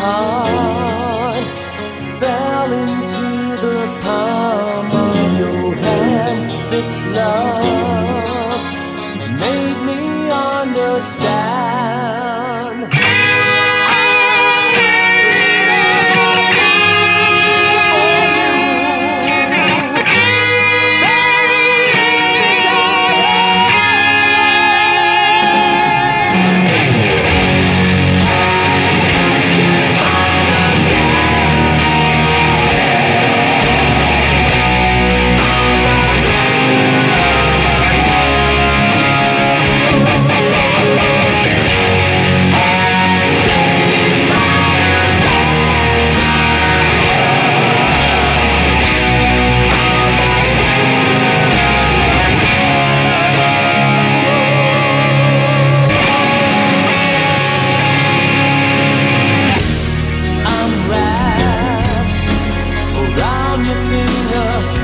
heart fell into the palm of your hand. This love made me understand. Around your finger